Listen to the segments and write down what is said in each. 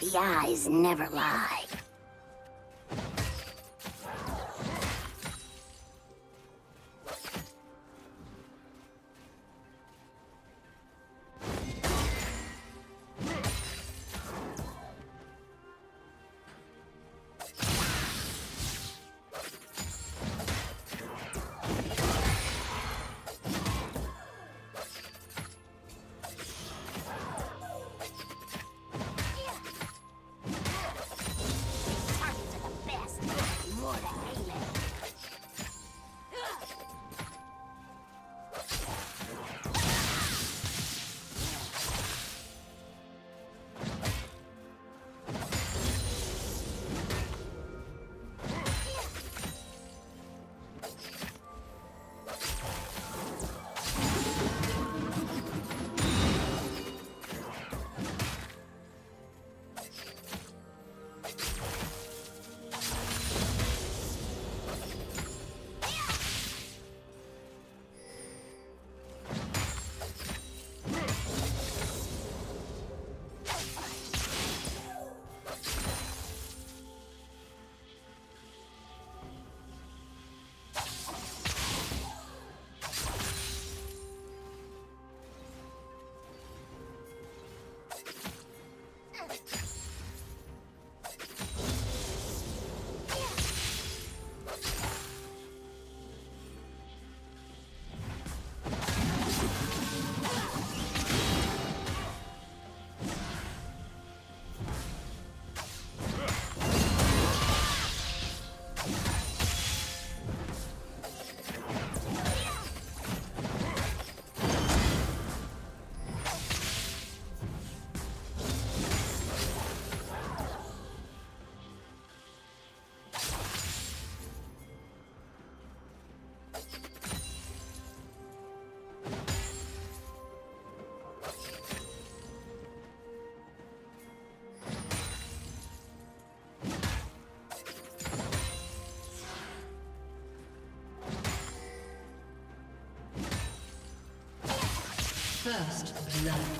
The eyes never lie. First blood.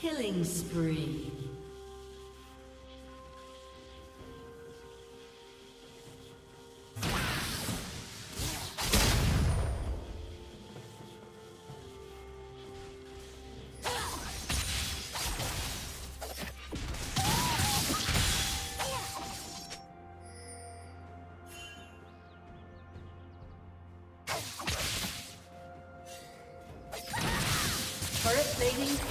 Killing spree.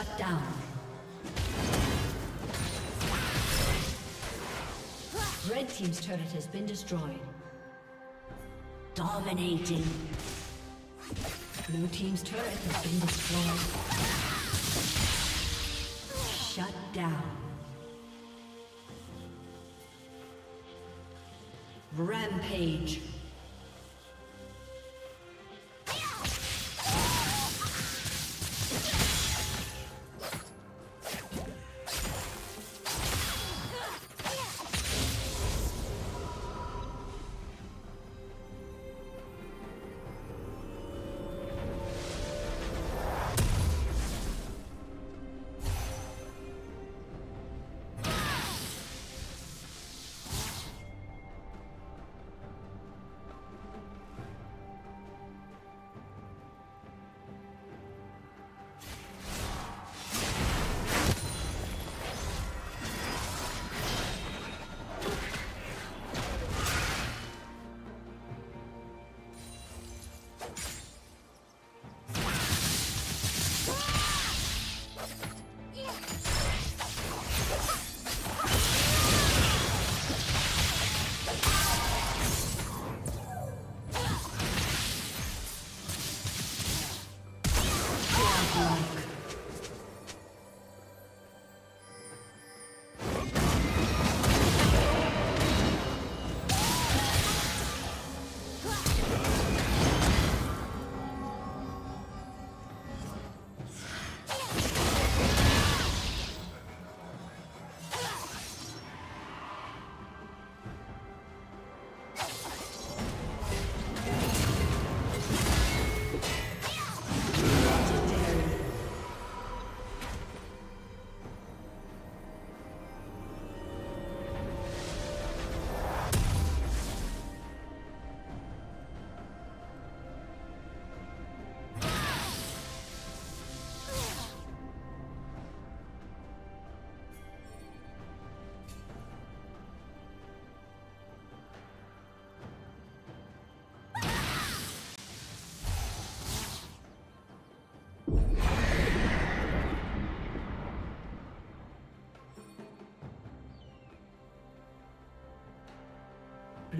Shut down. Red Team's turret has been destroyed. Dominating. Blue Team's turret has been destroyed. Shut down. Rampage.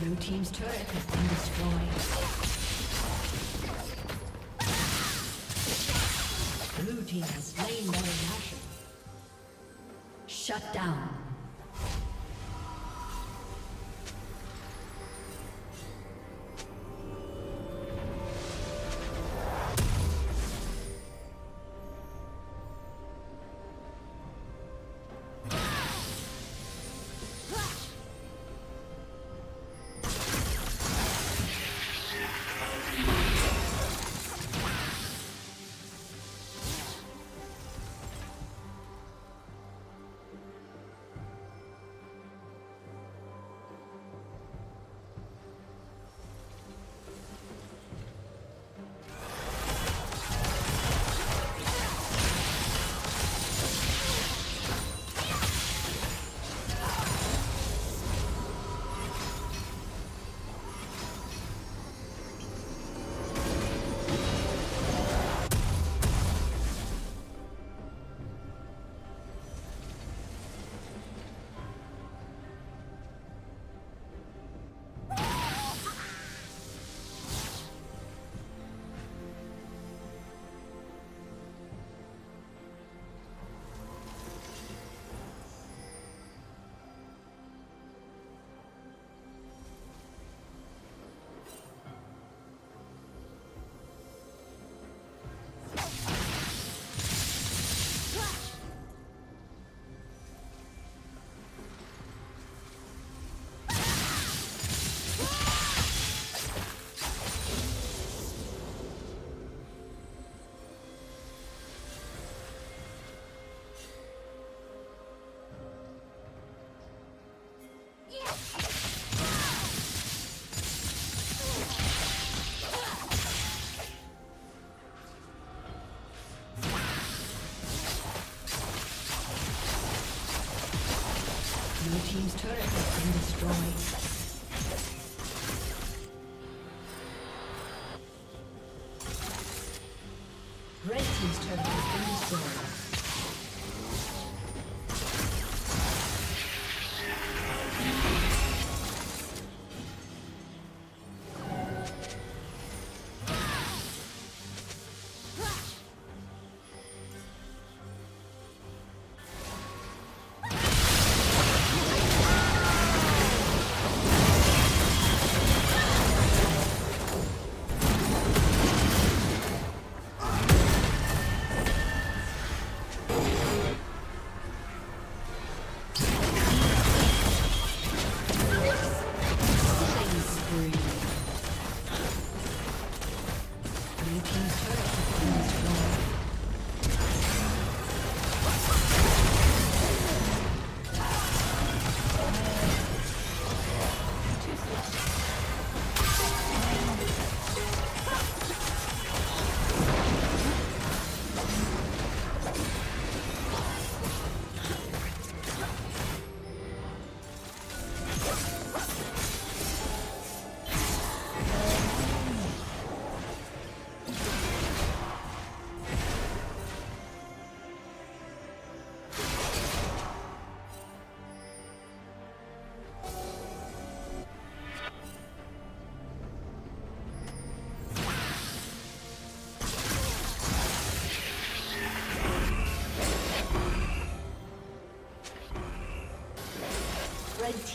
Blue team's turret has been destroyed. Blue team has slain Baron Shut down.